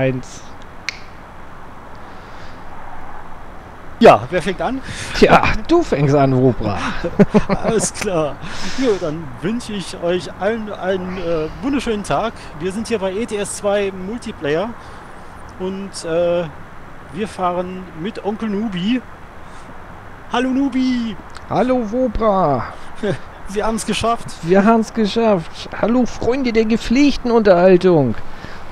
Eins. Ja, wer fängt an? Tja, du fängst an, Wobra. Alles klar. Ja, dann wünsche ich euch allen einen äh, wunderschönen Tag. Wir sind hier bei ETS 2 Multiplayer und äh, wir fahren mit Onkel Nubi. Hallo Nubi! Hallo Wobra. Wir haben es geschafft. Wir haben es geschafft. Hallo Freunde der gepflegten Unterhaltung.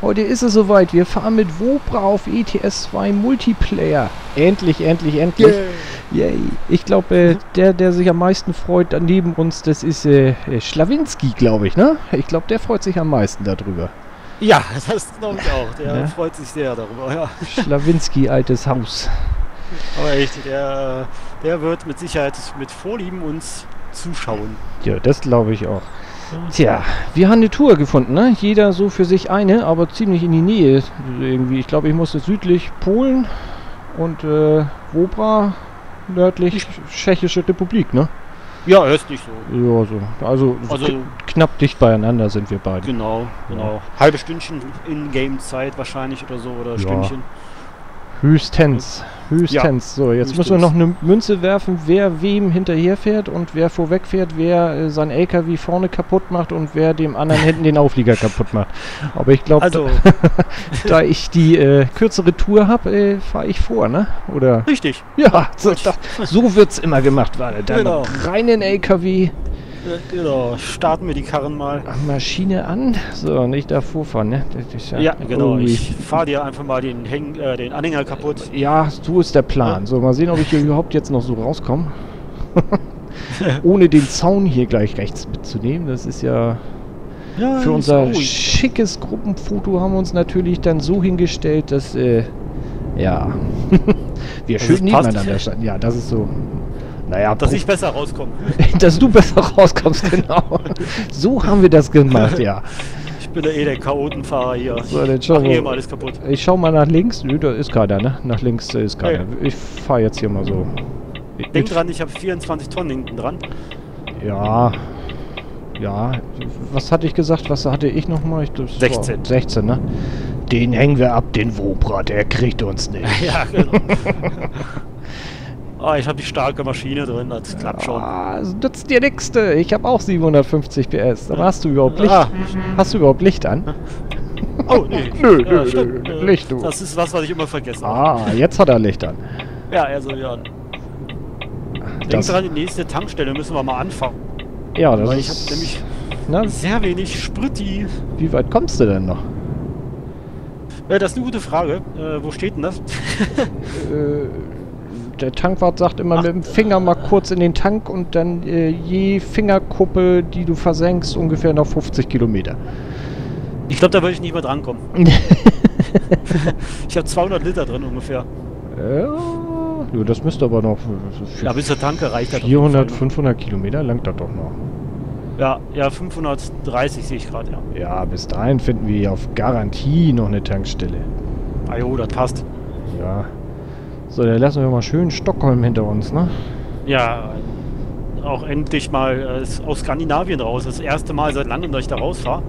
Heute ist es soweit. Wir fahren mit Wobra auf ETS 2 Multiplayer. Endlich, endlich, endlich. Yay. Ich glaube, äh, der, der sich am meisten freut neben uns, das ist äh, äh Schlawinski, glaube ich, ne? Ich glaube, der freut sich am meisten darüber. Ja, das glaube ich auch. Der Ja. freut sich sehr darüber, ja. Schlawinski, altes Haus. Aber echt, der, der wird mit Sicherheit mit Vorlieben uns zuschauen. Ja, das glaube ich auch. Tja, wir haben eine Tour gefunden, ne? Jeder so für sich eine, aber ziemlich in die Nähe irgendwie. Ich glaube, ich musste südlich Polen und äh, Wobra nördlich Tschechische Republik, ne? Ja, ist nicht so. Ja, so. Also, so Also- kn- knapp dicht beieinander sind wir beide. Genau, genau. Halbe Stündchen In-Game-Zeit wahrscheinlich oder so oder Ja. Stündchen. Höchstens, höchstens. so, jetzt müssen wir höchstens. noch eine Münze werfen, wer wem hinterher fährt und wer vorweg fährt, wer äh, sein LKW vorne kaputt macht und wer dem anderen hinten den Auflieger kaputt macht. Aber ich glaube, Also, da ich die äh, kürzere Tour habe, äh, fahre ich vor, ne? Oder? richtig. Ja, so, da, so wird's immer gemacht, warte. Dann Genau. rein in LKW, Genau, starten wir die Karren mal. Maschine an. So, nicht da vorfahren, ne? Ist Ja, genau. Ui. Ich fahre dir einfach mal den, Häng, äh, den Anhänger kaputt. Ja, so ist der Plan. Ja. So, mal sehen, ob ich hier überhaupt jetzt noch so rauskomme. Ohne den Zaun hier gleich rechts mitzunehmen. Das ist ja Ja, für unser schickes Gruppenfoto haben wir uns natürlich dann so hingestellt, dass, äh, ja, wir schön es passt. nebeneinander standen. Ja, das ist so, naja, Dass ich besser rauskomme. dass du besser rauskommst, genau. so haben wir das gemacht, ja. Ich bin ja eh der Chaotenfahrer hier. So, dann mach eh immer alles kaputt. Ich schau mal nach links. Nö, da ist keiner, ne? Nach links ist keiner. Ja, Ich fahre jetzt hier mal so. Denk dran, ich habe 24 Tonnen hinten dran. Ja. Ja. Was hatte ich gesagt? Was hatte ich nochmal? Ich, das war 16. 16, ne? Den hängen wir ab, den Wobra, der kriegt uns nicht. Ja, genau. ah, ich habe die starke Maschine drin, das klappt schon. Ah, das nützt dir nix. du. Ich habe auch 750 PS. Aber hast du überhaupt Licht? Ah. Hast du überhaupt Licht an? Oh, nee. Nö, ja, nö, stimmt. nö, Licht, du. Das ist was, was ich immer vergesse. Ah, jetzt hat er Licht an. Ja, also ja. Denk dran, die nächste Tankstelle müssen wir mal anfangen. ja, das Weil ich habe nämlich na, sehr wenig Spritti. wie weit kommst du denn noch? Äh, das ist eine gute Frage. Äh, wo steht denn das? Äh, der Tankwart sagt immer Ach. mit dem Finger mal kurz in den Tank und dann äh, je Fingerkuppe, die du versenkst, ungefähr noch 50 Kilometer. Ich glaube, da würde ich nicht mehr drankommen. Ich habe 200 Liter drin ungefähr. ja, das müsste aber noch Ja, bis zur Tanke reicht das. auf jeden 400, Fall. 500 Kilometer langt das doch noch. Ja, ja, 530 sehe ich gerade, ja. Ja, bis dahin finden wir auf Garantie noch eine Tankstelle. Ah jo, das passt. Ja. So, dann lassen wir mal schön Stockholm hinter uns, ne? Ja, auch endlich mal äh, aus Skandinavien raus. Das erste Mal seit langem, dass ich da rausfahre.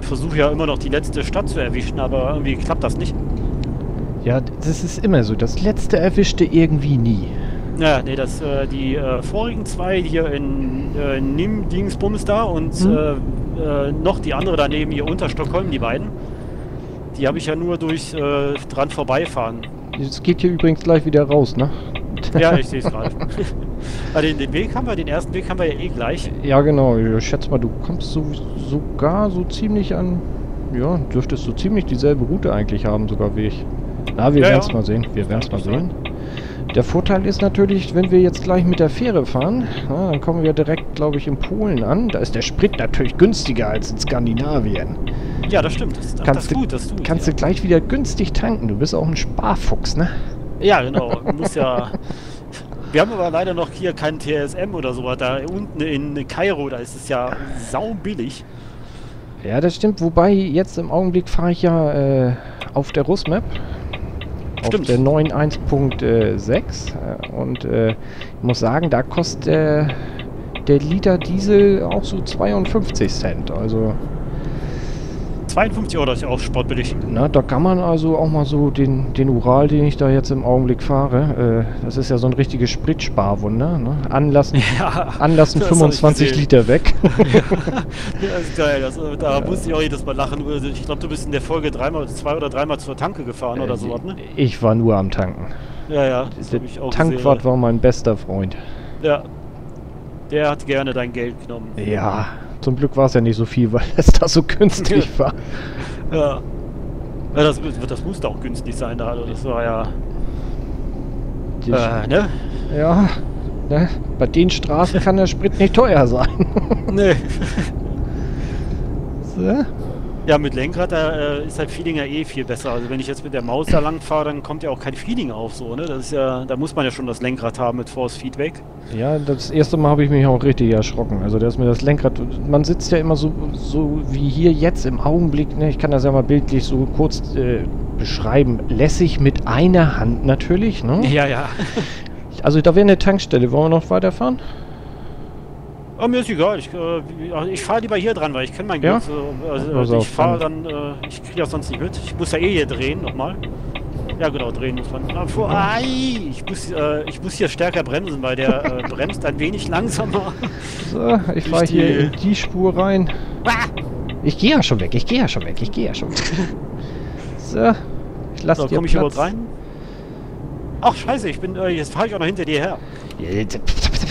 Ich versuche ja immer noch die letzte Stadt zu erwischen, aber irgendwie klappt das nicht. Ja, das ist immer so. Das letzte erwischte irgendwie nie. Ja, nee, das, äh, die äh, vorigen zwei hier in äh, Nim Dingsbums da und Hm. äh, äh, noch die andere daneben hier unter Stockholm, die beiden. Die habe ich ja nur durch äh, dran vorbeifahren. Es geht hier übrigens gleich wieder raus, ne? Ja, ich sehe es gerade. Den, den Weg haben wir, den ersten Weg haben wir ja eh gleich. Ja, genau. Ich schätze mal, du kommst so, sogar so ziemlich an. Ja, dürftest so ziemlich dieselbe Route eigentlich haben, sogar wie ich. Na, wir Ja, werden es ja. mal sehen. Wir werden es mal sehen. Der Vorteil ist natürlich, wenn wir jetzt gleich mit der Fähre fahren, na, dann kommen wir direkt, glaube ich, in Polen an. Da ist der Sprit natürlich günstiger als in Skandinavien. Ja, das stimmt. Das, das, Kannst das ist du- gut, das ist gut. Kannst ja. du gleich wieder günstig tanken. Du bist auch ein Sparfuchs, ne? Ja, genau. Muss ja. Wir haben aber leider noch hier keinen TSM oder sowas. Da unten in Kairo, da ist es ja sau billig. Ja, das stimmt. Wobei, jetzt im Augenblick fahre ich ja äh, auf der Rusmap. Auf Stimmt. der 9.1.6. Äh, und äh, ich muss sagen, da kostet der, der Liter Diesel auch so 52 Cent. Also 52 Euro, das ist ja auch sportbillig. Na, da kann man also auch mal so den, den Ural, den ich da jetzt im Augenblick fahre, äh, das ist ja so ein richtiges Spritsparwunder, ne? Anlassen, Ja, anlassen das hab ich 25 gesehen. Liter weg. ja ist geil. Das, äh, da musste ich auch jedes Mal lachen. Ich glaube, du bist in der Folge dreimal, zwei oder dreimal zur Tanke gefahren oder sowas, ne? Ich war nur am Tanken. Ja, ja, das Der Tankwart gesehen. war mein bester Freund. Ja. Der hat gerne dein Geld genommen. Ja, zum Glück war es ja nicht so viel, weil es da so günstig war. Ja. Ja, das, das musste auch günstig sein da. Also das war ja. Äh, ne? Ja, ne? bei den Straßen kann der Sprit nicht teuer sein. Nee. so? Ja, mit Lenkrad, da äh, ist halt Feeling ja eh viel besser. Also wenn ich jetzt mit der Maus da lang fahre, dann kommt ja auch kein Feeling auf so, ne? Das ist ja, da muss man ja schon das Lenkrad haben mit Force Feedback. Ja, das erste Mal habe ich mich auch richtig erschrocken. Also, dass mir das Lenkrad. Man sitzt ja immer so, so wie hier jetzt im Augenblick, ne? ich kann das ja mal bildlich so kurz äh, beschreiben. Lässig mit einer Hand natürlich, ne? Ja, ja. Also, da wäre eine Tankstelle. Wollen wir noch weiterfahren? Aber mir ist egal, ich, äh, wie- ich fahre lieber hier dran, weil ich kenne mein Ja? Glück. So, also, also ich fahre dann, äh, ich kriege das sonst nicht mit. Ich muss ja eh hier drehen nochmal. Ja genau, drehen muss man. Ah, vor, ai, ich, muss, äh, ich muss hier stärker bremsen, weil der äh, bremst ein wenig langsamer. So, ich fahre hier in die Spur rein. Ah! Ich gehe ja schon weg, ich gehe ja schon weg, ich gehe ja schon weg. So, ich lasse So, dir komme ich Platz. überhaupt rein? Ach scheiße, ich bin, äh, jetzt fahre ich auch noch hinter dir her.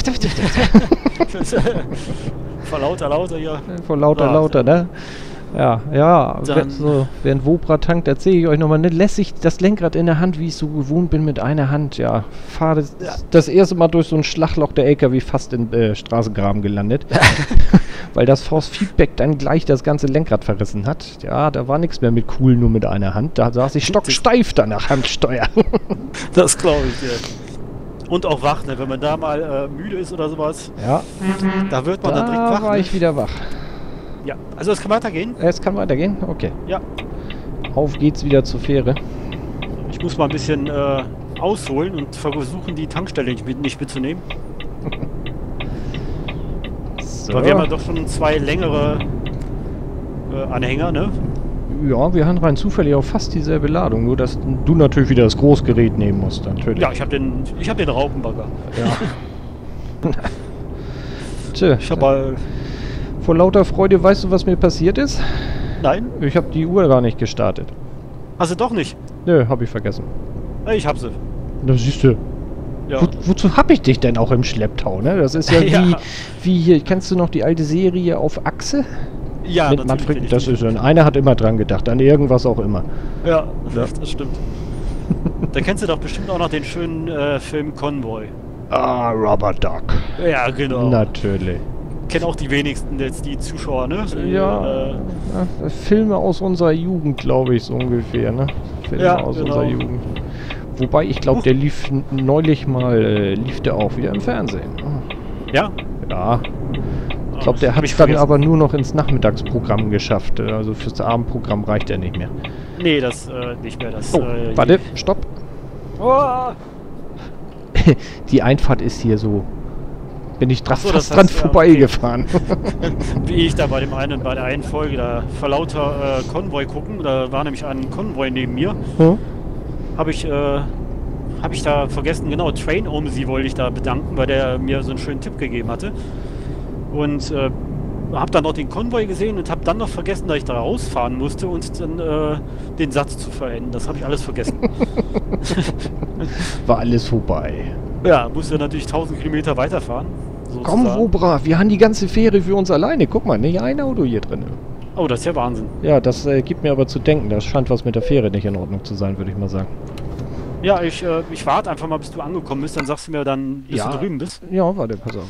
Vor lauter, lauter hier. Vor lauter, Ja, lauter, ne? Ja, ja. Dann- so, während Wobra tankt, erzähle ich euch nochmal, ne, lässig das Lenkrad in der Hand, wie ich so gewohnt bin, mit einer Hand, ja. Fahre das, Ja. das erste Mal durch so ein Schlagloch der LKW fast in äh, Straßengraben gelandet. weil das Force Feedback dann gleich das ganze Lenkrad verrissen hat. Ja, da war nichts mehr mit cool, nur mit einer Hand. Da saß ich stocksteif danach Handsteuer. Das glaube ich dir. Und auch wach, ne? wenn man da mal äh, müde ist oder sowas, ja, da wird man dann direkt da wach. war Ne? ich wieder wach. Ja, also es kann weitergehen. Es kann weitergehen? Okay. Ja, Auf geht's wieder zur Fähre. ich muss mal ein bisschen äh, ausholen und versuchen, die Tankstelle nicht, mit, nicht mitzunehmen. So. Weil wir haben ja doch schon zwei längere äh, Anhänger, ne? Ja, wir haben rein zufällig auch fast dieselbe Ladung, nur dass du natürlich wieder das Großgerät nehmen musst, natürlich. Ja, ich habe den, ich hab den Raupenbagger. Ja. Tja, Ich habe mal. vor lauter Freude weißt du, was mir passiert ist? Nein? Ich habe die Uhr gar nicht gestartet. Hast du doch nicht? Nö, habe ich vergessen. Ich hab sie. Da siehst du. Ja. Wo, wozu habe ich dich denn auch im Schlepptau, ne? Das ist ja wie, Ja. wie hier, kennst du noch die alte Serie auf Achse? Ja, Mit Manfred, das ist so. Einer hat immer dran gedacht, an irgendwas auch immer. Ja, Ja. das stimmt. da kennst du doch bestimmt auch noch den schönen äh, Film Convoy. Ah, Rubber Duck. Ja, genau. Natürlich. Kennen auch die wenigsten jetzt die Zuschauer, ne? Ja, Äh, ja, Filme aus unserer Jugend, glaube ich, so ungefähr, ne? Filme Ja, aus genau. unserer Jugend. Wobei, ich glaube, der lief neulich mal, äh, lief der auch wieder im Fernsehen. ja? Ja, ich glaube, der hat es dann aber nur noch ins Nachmittagsprogramm geschafft. äh, Also fürs Abendprogramm reicht er nicht mehr. Nee, das äh, nicht mehr. Das, Oh, äh, warte, stopp. Oh, Die Einfahrt ist hier so. Bin ich dra so, fast dran heißt, ja, vorbeigefahren. wie ich da bei dem einen, bei der einen Folge da vor lauter äh, Konvoi gucken, da war nämlich ein Konvoi neben mir, Hm? habe ich, äh, habe ich da vergessen, genau, Train Omsi wollte ich da bedanken, weil der mir so einen schönen Tipp gegeben hatte. Und äh, habe dann noch den Konvoi gesehen und habe dann noch vergessen, dass ich da rausfahren musste und dann äh, den Satz zu verenden. Das habe ich alles vergessen. War alles vorbei. ja, musste natürlich 1000 Kilometer weiterfahren. Komm, sozusagen. Wobra, wir haben die ganze Fähre für uns alleine. Guck mal, nicht ein Auto hier drin. Oh, das ist ja Wahnsinn. Ja, das äh, gibt mir aber zu denken. Das scheint was mit der Fähre nicht in Ordnung zu sein, würde ich mal sagen. Ja, ich, äh, ich warte einfach mal, bis du angekommen bist, dann sagst du mir dann, bis Ja. du drüben bist. Ja, warte, pass auf.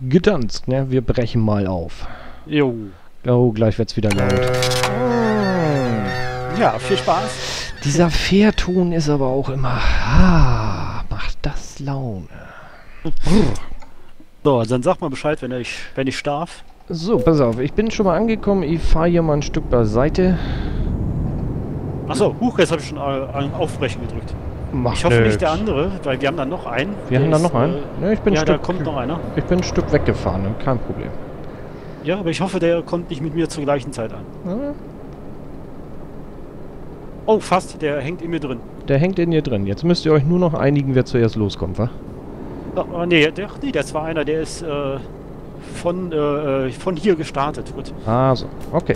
Gedanzt, ne? Wir brechen mal auf. Jo. Oh, gleich wird's wieder laut. Ja, viel Spaß. Dieser Fährton ist aber auch immer. Ah, macht das Laune. So, dann sag mal Bescheid, wenn ich, wenn ich darf. So, pass auf. Ich bin schon mal angekommen. Ich fahre hier mal ein Stück beiseite. Achso, huch, jetzt habe ich schon äh, ein Aufbrechen gedrückt. Macht Ich hoffe nix. nicht der andere, weil wir haben dann noch einen. Wir haben da noch einen? Äh, Ne, ich bin ja, ein da Stück, kommt noch einer. Ich bin ein Stück weggefahren, ne? kein Problem. Ja, aber ich hoffe, der kommt nicht mit mir zur gleichen Zeit an. Ja, Oh, fast, der hängt in mir drin. Der hängt in dir drin. Jetzt müsst ihr euch nur noch einigen, wer zuerst loskommt, wa? Oh, oh, nee, der, nee, das war einer, der ist äh, von, äh, von hier gestartet. Gut, Ah, so. Okay.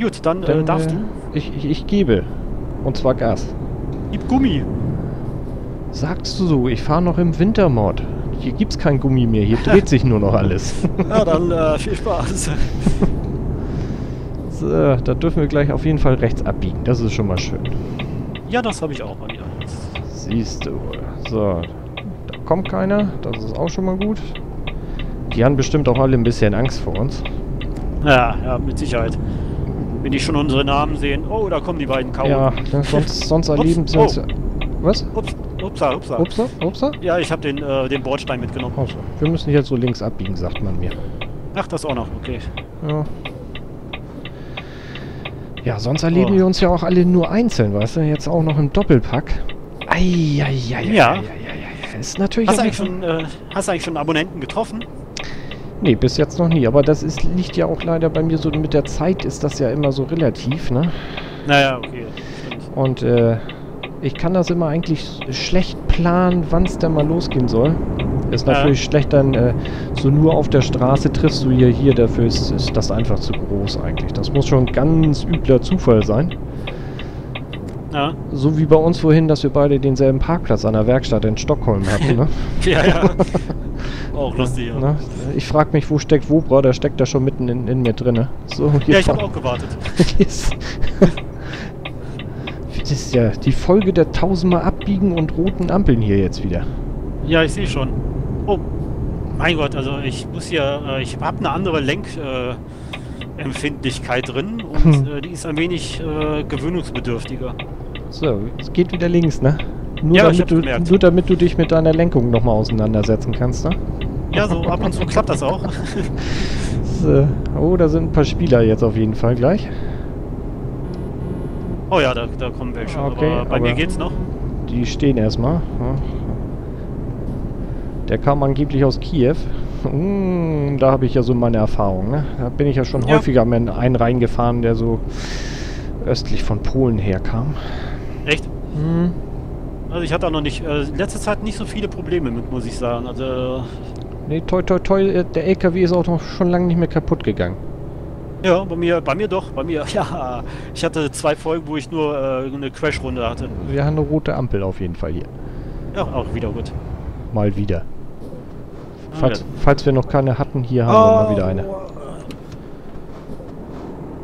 Gut dann, Dann äh, darfst äh, du. Ich, ich, ich gebe. Und zwar Gas. Gib Gummi. Sagst du so, ich fahre noch im Wintermod. Hier gibt's kein Gummi mehr, hier dreht sich nur noch alles. Ja, dann äh, viel Spaß. so, da dürfen wir gleich auf jeden Fall rechts abbiegen. Das ist schon mal schön. Ja, das habe ich auch bei mir. Siehst du wohl. So, da kommt keiner. Das ist auch schon mal gut. Die haben bestimmt auch alle ein bisschen Angst vor uns. Ja, ja, mit Sicherheit. Wenn die schon unsere Namen sehen, oh, da kommen die beiden Kauen. Ja, sonst, sonst erleben sie uns... Was? Ups, upsa, upsa. Upsa? Upsa? Ja, ich habe den, äh, den Bordstein mitgenommen. Also, wir müssen jetzt so links abbiegen, sagt man mir. Ach, das auch noch, okay. Ja. Ja, sonst erleben Oh. wir uns ja auch alle nur einzeln, weißt du? Jetzt auch noch im Doppelpack. Eieieiei. Ja. Ist natürlich Hast du eigentlich schon, äh, hast du eigentlich schon Abonnenten getroffen? Nee, bis jetzt noch nie. Aber das ist, liegt ja auch leider bei mir so mit der Zeit ist das ja immer so relativ, ne? Naja, okay. Und äh, ich kann das immer eigentlich schlecht planen, wann es denn mal losgehen soll. Ist Ja. natürlich schlecht dann äh, so nur auf der Straße triffst du hier, hier dafür ist, ist das einfach zu groß eigentlich. Das muss schon ganz übler Zufall sein. Ja, So wie bei uns vorhin, dass wir beide denselben Parkplatz an der Werkstatt in Stockholm hatten. Ne? ja, ja. auch lustig, ja. Ne? Ich frage mich, wo steckt Wobra? Der steckt da schon mitten in, in mir drinne. So, Ja, ich habe auch gewartet. das ist ja die Folge der tausendmal abbiegen und roten Ampeln hier jetzt wieder. Ja, ich sehe schon. Oh, mein Gott, also ich muss hier, äh, ich habe eine andere Lenkempfindlichkeit äh, drin und Hm. äh, die ist ein wenig äh, gewöhnungsbedürftiger. So, es geht wieder links, ne? Nur, Ja, damit, du, nur damit du dich mit deiner Lenkung nochmal auseinandersetzen kannst, ne? Ja, so ab und zu klappt das auch. So. Oh, da sind ein paar Spieler jetzt auf jeden Fall gleich. Oh ja, da, da kommen welche. Okay, aber bei aber- mir geht's noch. Die stehen erstmal. Ja. Der kam angeblich aus Kiew. Mm, da habe ich ja so meine Erfahrung. Ne? Da bin ich ja schon Ja. häufiger in einen reingefahren, der so östlich von Polen herkam. Echt? Hm. Also ich hatte auch noch nicht, äh, in letzter Zeit nicht so viele Probleme mit, muss ich sagen. Also Nee, toi toi toi, äh, der LKW ist auch noch schon lange nicht mehr kaputt gegangen. ja, bei mir, bei mir doch, bei mir, ja. Ich hatte zwei Folgen, wo ich nur äh, eine Crash-Runde hatte. Wir haben eine rote Ampel auf jeden Fall hier. Ja, auch wieder gut. Mal wieder. Ah, Falls, ja. falls wir noch keine hatten, hier haben wir mal wieder eine.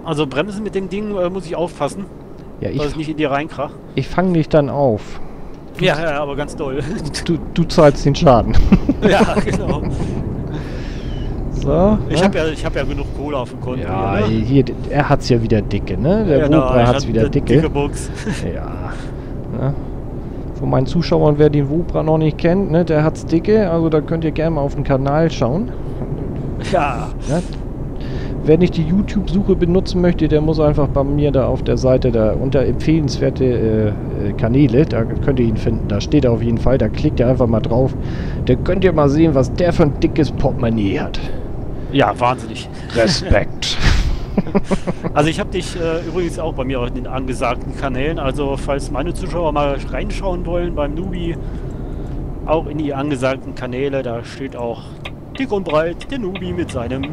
Also Bremsen mit dem Ding äh, muss ich aufpassen, Ja, dass ich ich, nicht in die reinkrach. ich fange dich dann auf. Ja, ja, aber ganz doll. Du, du zahlst den Schaden. ja, genau. So. Ich ne? habe ja, ich hab ja genug Kohle auf dem Konto. Ja, hier, ne? hier, er hat's ja wieder dicke, ne? Der Genau, Wobra hat's wieder dicke. dicke Box. Ja. Ne? Von meinen Zuschauern, wer den Wobra noch nicht kennt, ne, der hat's dicke. Also da könnt ihr gerne mal auf den Kanal schauen. ja. Ne? Wer nicht die YouTube-Suche benutzen möchte, der muss einfach bei mir da auf der Seite da unter empfehlenswerte äh, äh, Kanäle, da könnt ihr ihn finden. Da steht er auf jeden Fall, da klickt ihr einfach mal drauf. Da könnt ihr mal sehen, was der für ein dickes Portemonnaie hat. Ja, wahnsinnig. Respekt. Also ich habe dich äh, übrigens auch bei mir auf den angesagten Kanälen. Also falls meine Zuschauer mal reinschauen wollen beim Nubi, auch in die angesagten Kanäle, da steht auch dick und breit der Nubi mit seinem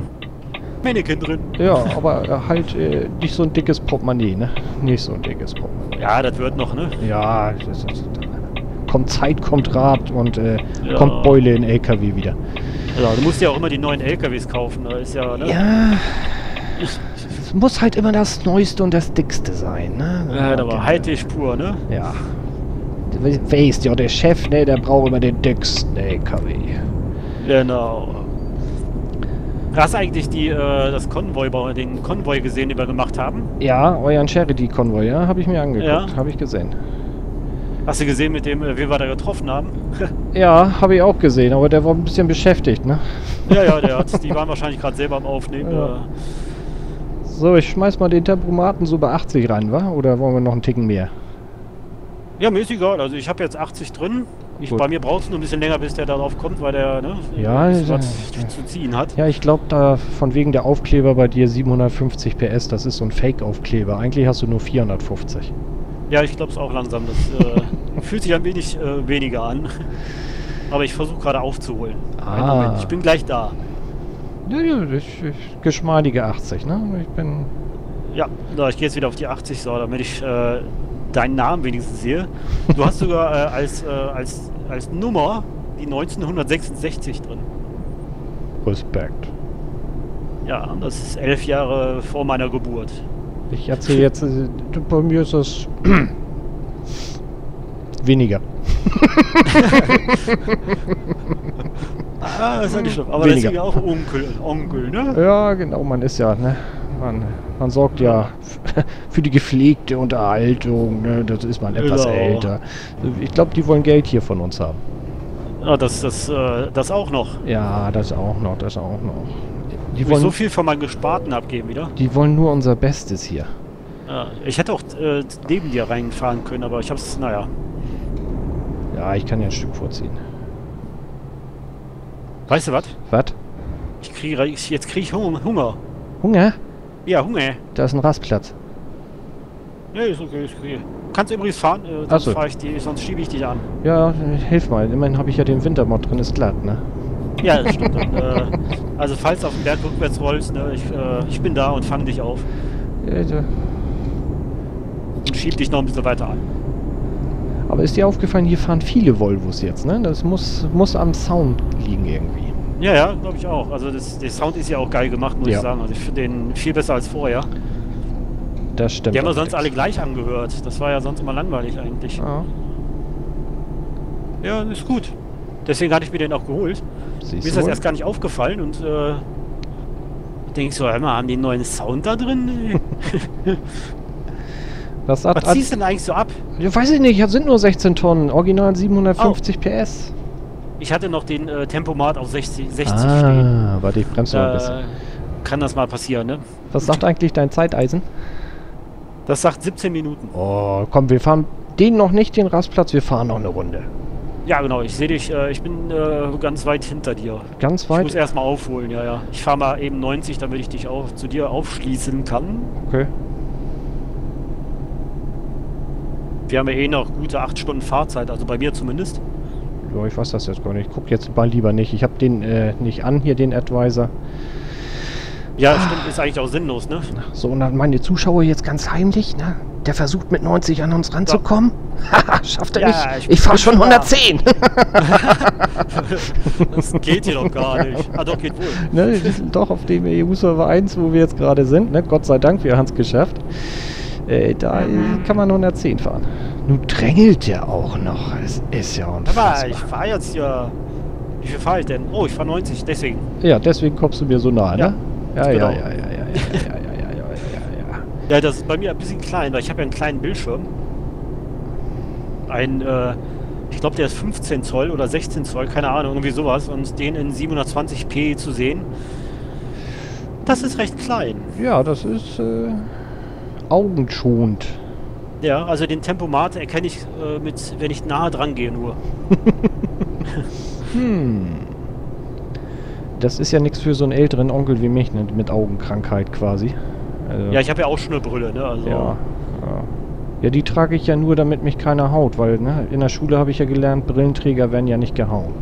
Mannequin drin. ja, aber äh, halt äh, nicht so ein dickes Portemonnaie, ne? Nicht so ein dickes Portemonnaie. Ja, das wird noch, ne? Ja, das ist, kommt Zeit, kommt Rat und äh, Ja. kommt Beule in LKW wieder. Ja, du musst ja auch immer die neuen LKWs kaufen. Da ist ja, ne? Ja, es muss halt immer das Neueste und das Dickste sein, ne? Ja, da war Hightech pur, ne? Ja. Weißt ja, der Chef, ne, der braucht immer den dicksten LKW. Genau. Hast du eigentlich die, äh, das Konvoi, den Konvoi gesehen, den wir gemacht haben? Ja, euren Charity-Konvoi, ja, habe ich mir angeguckt, Ja. habe ich gesehen. Hast du gesehen, mit dem, äh, wen wir da getroffen haben? Ja, habe ich auch gesehen, aber der war ein bisschen beschäftigt, ne? ja, ja, der hat, die waren wahrscheinlich gerade selber am Aufnehmen. Ja. äh. So, ich schmeiß mal den Tempomaten so bei 80 rein, wa? Oder wollen wir noch einen Ticken mehr? Ja, mir ist egal. Also ich habe jetzt 80 drin. Ich, Gut. bei mir braucht es nur ein bisschen länger, bis der darauf kommt, weil der ne, Ja, ja, zu ziehen hat. Ja, ich glaube, da von wegen der Aufkleber bei dir 750 PS, das ist so ein Fake-Aufkleber. Eigentlich hast du nur 450. Ja, ich glaube es auch langsam. Das äh, fühlt sich ein wenig äh, weniger an. Aber ich versuche gerade aufzuholen. Ah. Ich bin gleich da. Ja, ja, ich, ich, geschmeidige 80, ne? Ich bin. Ja, so, ich gehe jetzt wieder auf die 80, so, damit ich äh, deinen Namen wenigstens sehe. Du hast sogar äh, als, äh, als, als Nummer die 1966 drin. Respekt. Ja, das ist elf Jahre vor meiner Geburt. Ich erzähle jetzt, äh, bei mir ist das weniger. Ah, ist ja nicht schlimm. Aber Weniger. deswegen auch Onkel, Onkel, ne? Ja, genau, man ist ja, ne? Man, man sorgt ja für die gepflegte Unterhaltung, ne? Das ist man etwas Genau. älter. Ich glaube, die wollen Geld hier von uns haben. Ah, das, das, äh, das auch noch. Ja, das auch noch, das auch noch. Die Ich will so wollen, viel von meinem Gesparten abgeben wieder. die wollen nur unser Bestes hier. Ja, ich hätte auch äh, neben dir reinfahren können, aber ich hab's, naja. Ja, ich kann ja ein Stück vorziehen. Weißt du was? Was? Ich kriege, jetzt kriege ich Hunger. Hunger. Ja, Hunger. Da ist ein Rastplatz. Ja, ist okay, ist okay. Kannst übrigens fahren, äh, sonst, so. fahr ich die, sonst schiebe ich dich an. Ja, hilf mal. Immerhin habe ich ja den Wintermod drin, ist glatt, ne? Ja, das stimmt. Und, äh, also falls du auf den Berg rückwärts rollst, ne, ich, äh, ich bin da und fange dich auf Äh, da- und schieb dich noch ein bisschen weiter an. Aber ist dir aufgefallen, hier fahren viele Volvos jetzt, ne? Das muss, muss am Sound liegen irgendwie. Ja, ja, glaube ich auch. Also das, der Sound ist ja auch geil gemacht, muss Ja. ich sagen. Also ich finde den viel besser als vorher. Das stimmt. Die haben wir sonst alle gleich angehört. Das war ja sonst immer langweilig eigentlich. Ja, Ja, ist gut. Deswegen hatte ich mir den auch geholt. siehst Mir ist du das wohl? erst gar nicht aufgefallen und äh, denke ich so, hör mal, haben die einen neuen Sound da drin? Was, hat, Was ziehst du denn eigentlich so ab? ja, weiß ich nicht, sind nur 16 Tonnen, original 750 Oh. PS. Ich hatte noch den äh, Tempomat auf 60, 60 stehen. Ah, warte, ich bremse mal ein bisschen. Kann das mal passieren, ne? Was sagt eigentlich dein Zeiteisen? Das sagt 17 Minuten. Oh, komm, wir fahren den noch nicht, den Rastplatz, wir fahren noch eine Runde. Ja, genau. Ich sehe dich. Äh, ich bin äh, ganz weit hinter dir. Ganz Ich muss weit? erstmal aufholen, ja, ja. Ich fahre mal eben 90, damit ich dich auch zu dir aufschließen kann. Okay. Wir haben ja eh noch gute 8 Stunden Fahrzeit, also bei mir zumindest. Ja, ich weiß das jetzt gar nicht. Ich guck jetzt mal lieber nicht. Ich habe den äh, nicht an, hier den Advisor. Ja, stimmt, ist eigentlich auch sinnlos, ne? So, und dann meine Zuschauer jetzt ganz heimlich, ne? Der versucht mit 90 an uns ranzukommen. Haha, schafft er Ja, nicht. ich Ich, fahr bin schon schon da. 110. Das geht hier doch gar nicht. Ah, doch, geht wohl. ne, wir sind doch auf dem EU-Server 1, wo wir jetzt gerade sind. Ne? Gott sei Dank, wir haben es geschafft. Äh, da äh, kann man 110 fahren. Nun drängelt der auch noch. Es ist ja Aber unfassbar. ich fahre jetzt hier. Wie viel fahre ich denn? Oh, ich fahre 90, deswegen. Ja, deswegen kommst du mir so nah, Ja, ne? Ja, genau. ja, ja, ja, ja, ja, ja, ja, ja, ja, ja, ja. Ja, das ist bei mir ein bisschen klein, weil ich habe ja einen kleinen Bildschirm. Ein, äh, ich glaube, der ist 15 Zoll oder 16 Zoll, keine Ahnung, irgendwie sowas. Und den in 720p zu sehen, das ist recht klein. Ja, das ist äh, augenschonend. Ja, also den Tempomat erkenne ich äh, mit, wenn ich nahe dran gehe nur. Hm. Das ist ja nichts für so einen älteren Onkel wie mich, ne? mit Augenkrankheit quasi. Also, Ja, ich habe ja auch schon eine Brille, ne? Also, ja, ja. Ja, die trage ich ja nur, damit mich keiner haut, weil ne, in der Schule habe ich ja gelernt, Brillenträger werden ja nicht gehauen.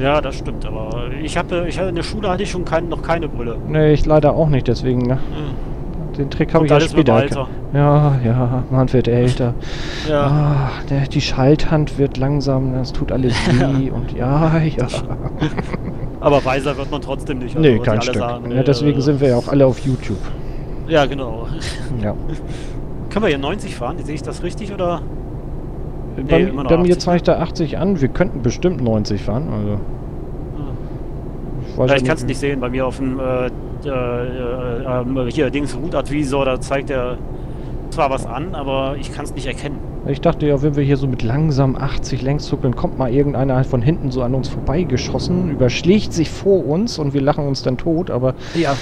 ja, das stimmt. Aber ich habe, ich in der Schule hatte ich schon kein, noch keine Brille. Ne, ich leider auch nicht, deswegen, ne? Hm. Den Trick habe ich ja später. Alter. Ja, ja, man wird älter. Ja. Ah, der, die Schalthand wird langsam, das tut alles weh und ja, ja. Aber weiser wird man trotzdem nicht. Nee, was kein Stück. sagen, ja, deswegen sind wir ja auch alle auf YouTube. Ja, genau. Ja. Können wir hier 90 fahren? Sehe ich das richtig oder? bei noch bei mir 80, zeigt er 80 an, wir könnten bestimmt 90 fahren. Also, ich weiß Ja, ja ich kann es nicht sehen. Bei mir auf dem äh, äh, äh, ähm, hier Dings Route-Advisor, da zeigt er zwar was an, aber ich kann es nicht erkennen. Ich dachte ja, wenn wir hier so mit langsam 80 längs zuckeln, kommt mal irgendeiner halt von hinten so an uns vorbeigeschossen, überschlägt sich vor uns und wir lachen uns dann tot, aber Ja,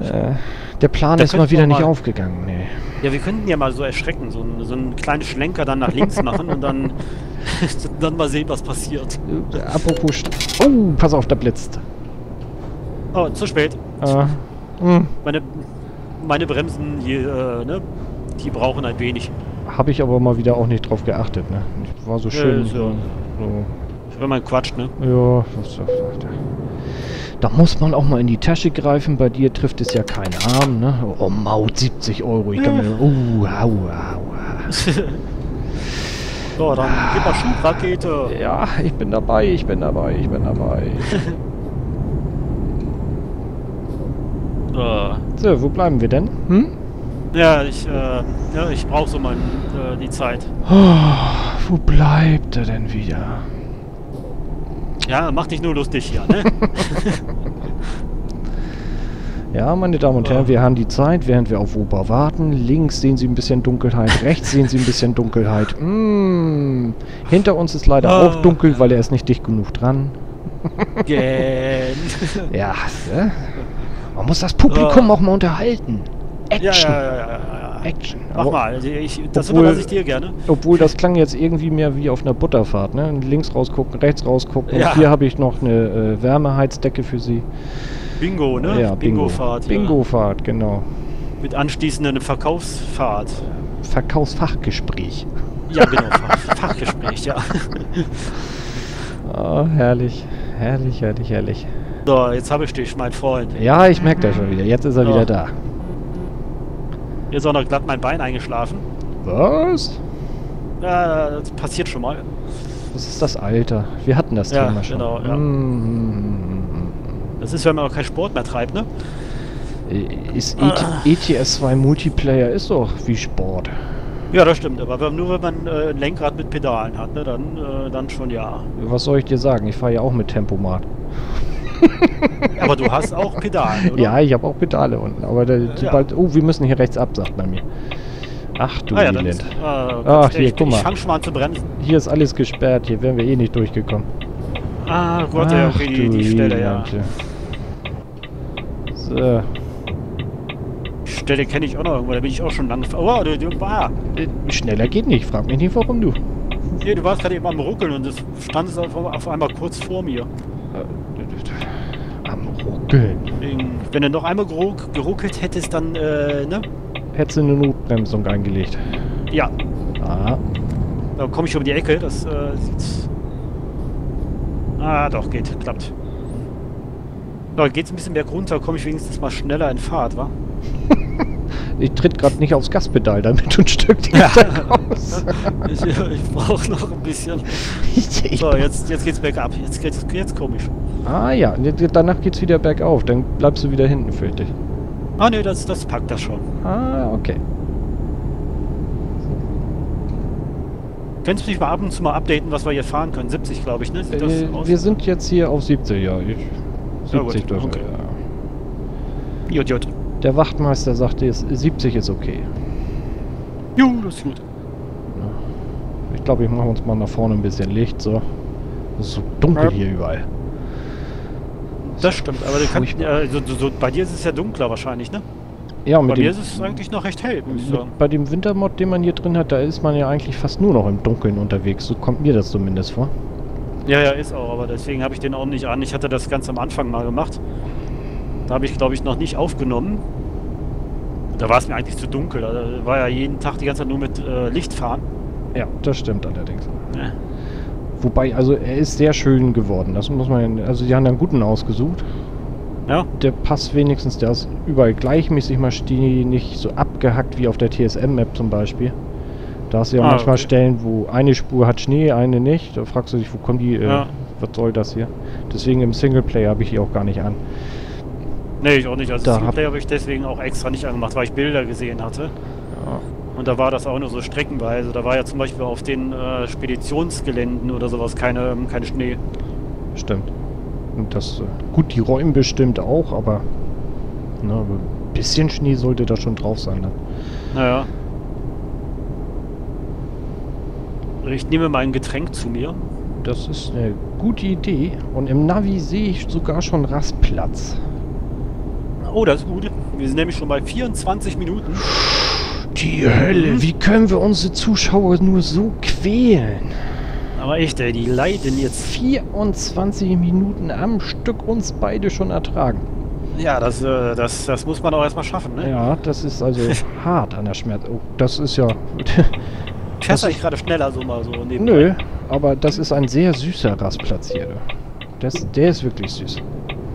das, äh, der Plan ist mal wieder wir nicht mal- aufgegangen. Nee. ja, wir könnten ja mal so erschrecken, so ein, so ein kleines Schlenker dann nach links machen und dann, dann mal sehen, was passiert. Äh, apropos... Oh, pass auf, da blitzt. Oh, zu spät. Äh, mh, Meine, meine Bremsen hier, äh, ne, die brauchen ein wenig. Habe ich aber mal wieder auch nicht drauf geachtet, ne? Ich war so schön. ist ja- so, Wenn man quatscht, ne? so, ja, das, da muss man auch mal in die Tasche greifen. Bei dir trifft es ja keinen Arm, ne? Oh, Maut, 70 Euro. Ich kann mir. Uh, au, au. So, dann gib mal Schubrakete. Ja, ich bin dabei, ich bin dabei, ich bin dabei. Äh, So, wo bleiben wir denn? Hm? ja, ich, äh, ja, ich brauche so mal äh, die Zeit. Oh, wo bleibt er denn wieder? Ja, mach dich nur lustig hier, ne? Ja, meine Damen und Herren, Ja. wir haben die Zeit, während wir auf Ober warten. Links sehen Sie ein bisschen Dunkelheit, rechts sehen Sie ein bisschen Dunkelheit. Mm. Hinter uns ist leider Ah. auch dunkel, weil er ist nicht dicht genug dran. Gähn. Ja, äh? Man muss das Publikum Ja. auch mal unterhalten. Action, ja, ja, ja. Action. Mach Aber- mal, also ich, das Obwohl- überlasse ich dir gerne. Obwohl das klang jetzt irgendwie mehr wie auf einer Butterfahrt, ne? Links rausgucken, rechts rausgucken. Und hier habe ich noch eine äh, Wärmeheizdecke für Sie. Bingo, ne? Ja, Bingo. Bingo-Fahrt. Bingo-Fahrt, genau. Mit anschließenden Verkaufsfahrt. Verkaufsfachgespräch. Ja, genau. Fach- Fachgespräch, ja. Ah, herrlich. Herrlich, herrlich, herrlich. So, jetzt habe ich dich, mein Freund. Ja, ich merke das schon wieder. Jetzt ist er Ja. wieder da. Jetzt ist auch noch glatt mein Bein eingeschlafen. Was? Ja, das passiert schon mal. Das ist das Alter. Wir hatten das Ja, Thema schon. genau, ja. Mm, Das ist, wenn man auch keinen Sport mehr treibt, ne? Ist Ah. ET, ETS 2 Multiplayer ist doch wie Sport. Ja, das stimmt. Aber nur wenn man äh, ein Lenkrad mit Pedalen hat, ne, dann, äh, dann schon ja. Was soll ich dir sagen? Ich fahre ja auch mit Tempomat. Aber du hast auch Pedale, oder? Ja, ich habe auch Pedale unten. Aber da, sobald. Oh, wir müssen hier rechts ab, sagt man mir. Ach du Ah ja, Elend. ist, äh, Ach, hier, ich, guck mal. Ich fang schon mal an zu bremsen. Hier ist alles gesperrt. Hier wären wir eh nicht durchgekommen. Ah Gott, ja, okay, die, die Stelle, ja. Ja. So. Die Stelle kenne ich auch noch irgendwo, da bin ich auch schon lange. Oh, du, du, ah, Äh, Schneller geht nicht. Frag mich nicht, warum du. nee, du warst gerade eben am Ruckeln und es stand auf, auf einmal kurz vor mir. Äh. Deswegen, wenn du noch einmal geruck, geruckelt hättest, dann, äh, ne? Hättest du eine Notbremsung eingelegt. Ja, Ah. da komme ich um die Ecke, das äh, sieht... Ah, doch, geht, klappt. Da geht's ein bisschen berg runter, komme ich wenigstens mal schneller in Fahrt, wa? Ich tritt gerade nicht aufs Gaspedal, damit du ein Stück Ja. Ich, ich brauche noch ein bisschen. So, jetzt, jetzt geht's bergab. Jetzt, jetzt, jetzt komisch. Ah ja, danach geht's wieder bergauf. Dann bleibst du wieder hinten, fürchte ich. Ah, ne, das, das packt das schon. Ah, okay. Könntest du mich mal ab und zu mal updaten, was wir hier fahren können? 70, glaube ich, ne? Sieht das Äh, aus? wir sind jetzt hier auf 70, ja. Ich, Ja, gut, 70 dürfen okay. wir, ja. Jut, jut. Der Wachtmeister sagte, es- 70 ist okay. Jo, das ist gut. Ich glaube, ich mache uns mal nach vorne ein bisschen Licht, so. Es ist so dunkel Ja. hier überall. Das stimmt, aber du kannst, ja, so, so, bei dir ist es ja dunkler wahrscheinlich, ne? Ja, und Bei mir ist es eigentlich noch recht hell, muss ich sagen. bei dem Wintermod, den man hier drin hat, da ist man ja eigentlich fast nur noch im Dunkeln unterwegs. So kommt mir das zumindest vor. Ja, ja, ist auch, aber deswegen habe ich den auch nicht an. Ich hatte das ganz am Anfang mal gemacht. Da habe ich, glaube ich, noch nicht aufgenommen. Da war es mir eigentlich zu dunkel. Da war ja jeden Tag die ganze Zeit nur mit äh, Licht fahren. Ja, das stimmt allerdings. Ja. Wobei, also er ist sehr schön geworden. Das muss man, also die haben einen guten ausgesucht. Ja, Der passt wenigstens, der ist überall gleichmäßig mal nicht so abgehackt wie auf der TSM-Map zum Beispiel. Da hast du ja Ah, manchmal okay. Stellen, wo eine Spur hat Schnee, eine nicht. Da fragst du dich, wo kommen die, äh, Ja. was soll das hier? Deswegen im Singleplayer habe ich die auch gar nicht an. nee, ich auch nicht. Also Da Singleplayer habe ich deswegen auch extra nicht angemacht, weil ich Bilder gesehen hatte. Ja. Und da war das auch nur so streckenweise. Da war ja zum Beispiel auf den äh, Speditionsgeländen oder sowas keine, keine Schnee. Stimmt. Und das, äh, gut, die räumen bestimmt auch, aber ne, aber ein bisschen Schnee sollte da schon drauf sein. Ne? Naja. Ich nehme mein Getränk zu mir. Das ist eine gute Idee. Und im Navi sehe ich sogar schon Rastplatz. Oh, das ist gut. Wir sind nämlich schon bei 24 Minuten. Die Hölle, wie können wir unsere Zuschauer nur so quälen? Aber echt, ey, die leiden jetzt. 24 Minuten am Stück uns beide schon ertragen. Ja, das, äh, das, das muss man auch erstmal schaffen, ne? Ja, das ist also hart an der Schmerz. Oh, das ist ja... Fährst du gerade schneller so mal so neben? Nö, aber das ist ein sehr süßer Rastplatz hier. Das, der ist wirklich süß.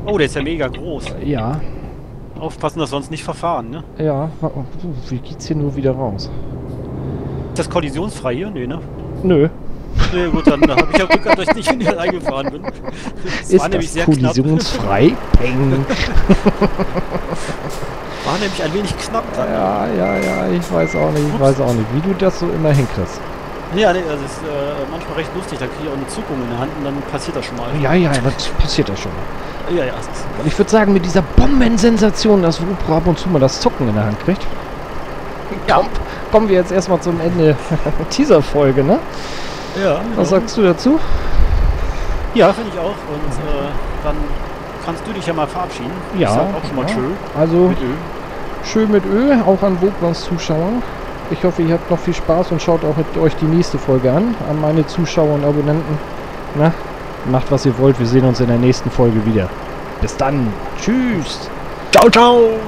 Oh, der ist ja mega groß. Ja, Aufpassen, dass wir uns nicht verfahren, ne? ja. oh, Wie geht's hier nur wieder raus? Ist das kollisionsfrei hier? Nee, ne? Nö. Nee, gut, dann habe ich ja Glück gehabt, dass ich nicht in hier reingefahren bin. Das ist war nämlich das sehr knapp. kollisionsfrei? Peng. War nämlich ein wenig knapp dann. Ja, ja, ja, ich weiß auch nicht, ich weiß auch nicht, wie du das so immer hinkriegst. Ja, nee, das ist äh, manchmal recht lustig. Da kriege ich auch eine Zuckung in der Hand und dann passiert das schon mal. Ja, ja, das passiert ja schon mal. ja, ja. Das ist, Und ich würde sagen, mit dieser Bombensensation, dass Wupro ab und zu mal das Zocken in der Hand kriegt, ja, kommen wir jetzt erstmal zum Ende dieser Folge, ne? ja. Was genau. sagst du dazu? Ja, finde ich auch. Und äh, dann kannst du dich ja mal verabschieden. Ja, sag auch schon mal ja. schön. Also, Mit Ö. schön mit Ö, auch an Wobrons Zuschauer. Ich hoffe, ihr habt noch viel Spaß und schaut auch mit euch die nächste Folge an. An meine Zuschauer und Abonnenten. Na, macht was ihr wollt. Wir sehen uns in der nächsten Folge wieder. Bis dann. Tschüss. Ciao, ciao.